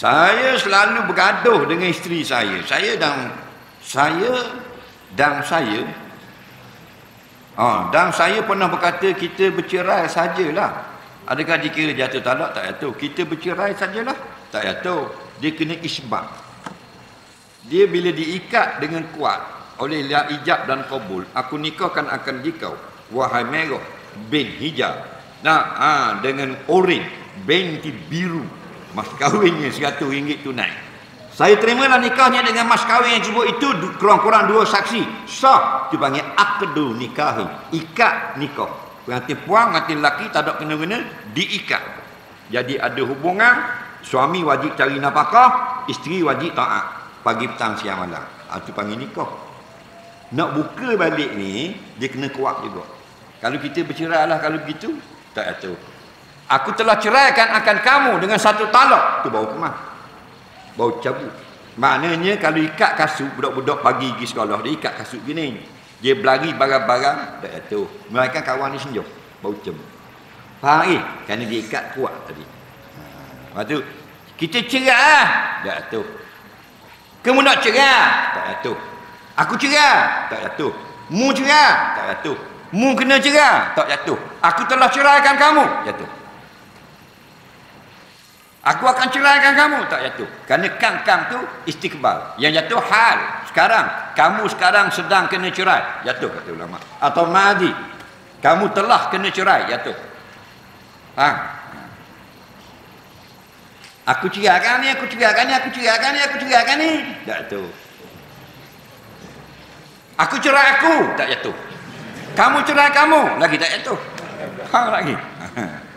Saya selalu bergaduh dengan isteri saya. Saya dan saya dan saya Ha, dan saya pernah berkata kita bercerai sajalah. Adakah dikira jatuh talak? Tak jatuh. Kita bercerai sajalah. Tak jatuh. Dia kena isbab. Dia bila diikat dengan kuat oleh la ijab dan kabul, aku nikahkan akan dikau wahai merah bin hijab. Nah, ha, dengan oren binti biru. Mas kahwinnya RM100 tunai. Saya terimalah nikahnya dengan mas kahwin yang sebut itu kurang-kurang dua saksi. Sah dipanggil akdu nikah. Ikat nikah. Pengantin puang, pengantin lelaki tak ada kena-kena diikat. Jadi ada hubungan suami wajib cari nafkah, isteri wajib taat pagi petang siang malam. Ah tu panggil nikah. Nak buka balik ni dia kena kuat juga. Kalau kita bercerai lah kalau begitu tak tahu. Aku telah ceraikan akan kamu dengan satu talak. Tu baru kemah. Bau cabut. Maknanya kalau ikat kasut budak-budak pagi pergi sekolah dia ikat kasut gini. Dia berlari barang-barang tak jatuh. Mereka kawan ni senjau bau cabut. Faham eh kerana dia ikat kuat tadi. Ha. lepas tu kita cerai lah. Tak jatuh. Kamu nak cerai? Tak jatuh. Aku cerai? Tak jatuh. Mu cerai? Tak jatuh. Mu kena cerai? Tak jatuh. Aku telah ceraikan kamu? Jatuh Aku akan ceraikan kamu tak jatuh. Kerana kang-kang tu istiqbal. Yang jatuh hal. Sekarang kamu sekarang sedang kena cerai, jatuh kata ulama. Atau madi. Kamu telah kena cerai, jatuh. Ha. Aku ceraikan ni, aku ceraikan ni, aku ceraikan ni, aku ceraikan ni. Jatuh. Aku cerai aku, tak jatuh. Kamu cerai kamu, lagi tak jatuh. Ha lagi. Ha.